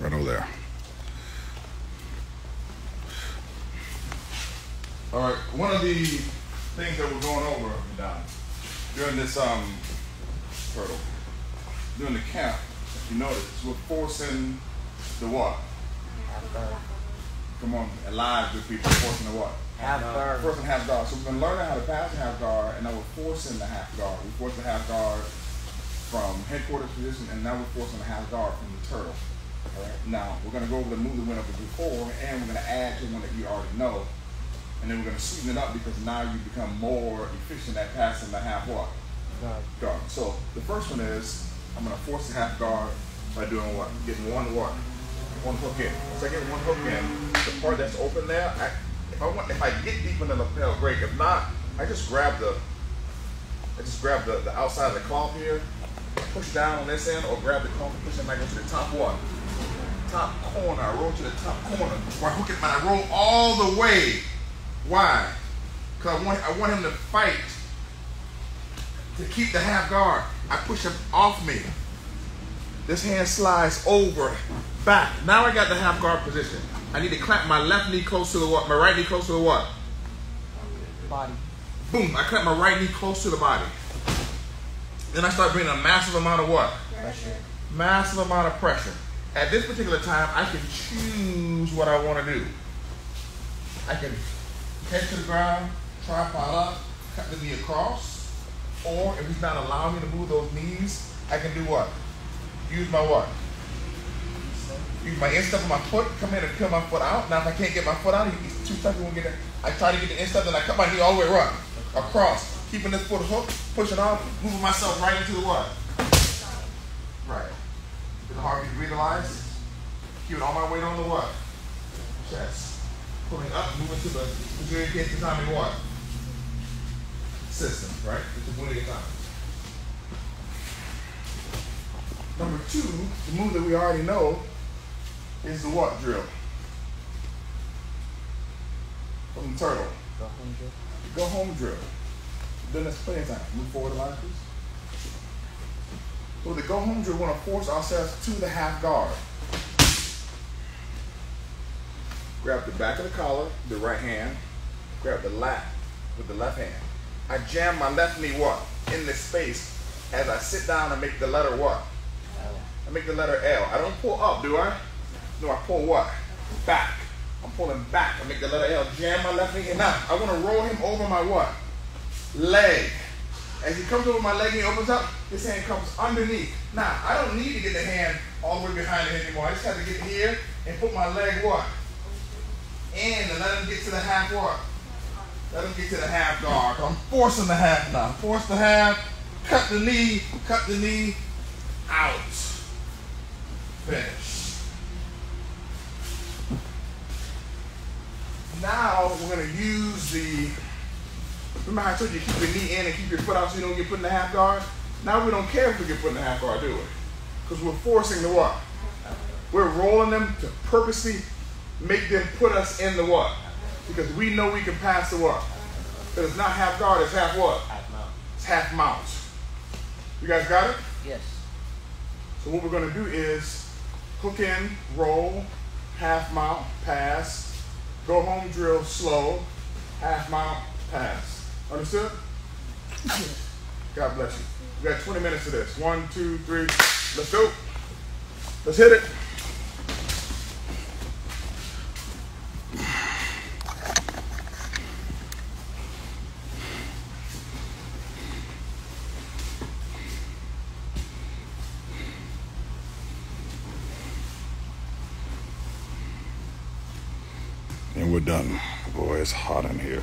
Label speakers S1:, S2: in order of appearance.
S1: Right over there. All right, one of the things that we're going over Don, during this um turtle, during the camp, if you notice, we're forcing the what? Come on, alive with people, forcing the what?
S2: Half guard.
S1: Forcing half guard. So we've been learning how to pass the half guard, and now we're forcing the half guard. We forced the half guard from headquarters position, and now we're forcing the half guard from the turtle. All right. Now we're gonna go over the move that went over before, and we're gonna add to one that you already know, and then we're gonna sweeten it up because now you become more efficient at passing the half what
S2: Guard.
S1: guard. So the first one is I'm gonna force the half guard by doing what? Getting one what? One hook in. Once I get one hook in, the part that's open there, I, if I want, if I get deep in the lapel, great. If not, I just grab the, I just grab the, the outside of the cloth here, push down on this end, or grab the cloth and push it and I go to the top what? Top corner. I roll to the top corner. Where I hook it, man, I roll all the way. Why? Because I want, I want him to fight to keep the half guard. I push him off me. This hand slides over, back. Now I got the half guard position. I need to clamp my left knee close to the what? My right knee close to the what?
S2: Body.
S1: Boom! I clamp my right knee close to the body. Then I start bringing a massive amount of what?
S2: Pressure.
S1: Massive amount of pressure. At this particular time, I can choose what I want to do. I can head to the ground, tripod up, cut the knee across, or if he's not allowing me to move those knees, I can do what? Use my what? Use my instep of my foot, come in and peel my foot out. Now if I can't get my foot out, he's too tough, he won't get it. I try to get the instep, then I cut my knee all the way right across, keeping this foot hooked, pushing off, moving myself right into the what? Right. Get the heartbeat revitalized. Keeping all my weight on the what? Chest. Pulling up, moving to the posterior case what? System, right? It's a one at time. Number two, the move that we already know is the what drill? From the turtle.
S2: Go home drill.
S1: Go home drill. This plenty of times. Move forward a line, please. So the go home drill, we want to force ourselves to the half guard. Grab the back of the collar, the right hand. Grab the lat with the left hand. I jam my left knee what? In this space as I sit down and make the letter what? I make the letter L. I don't pull up, do I? No, I pull what? Back. I'm pulling back. I make the letter L. Jam my left knee. Now, I want to roll him over my what? Leg. As he comes over my leg and he opens up, his hand comes underneath. Now, I don't need to get the hand all the way behind head anymore. I just have to get here and put my leg what? In and let him get to the half what? Let him get to the half guard. I'm forcing the half now. Force the half, cut the knee, cut the knee, out. Finish. Now we're gonna use the. Remember how I told you keep your knee in and keep your foot out so you don't get put in the half guard? Now we don't care if we get put in the half guard, do we? Because we're forcing the what? We're rolling them to purposely make them put us in the what? Because we know we can pass the what? Because it's not half guard, it's half what?
S2: Half mount.
S1: It's half mount. You guys got it?
S2: Yes.
S1: So what we're gonna do is hook in, roll, half mount, pass, go home drill slow, half mile, pass. Understood? God bless you. We got 20 minutes of this. One, two, three. Let's go. Let's hit it. And we're done. Boy, it's hot in here.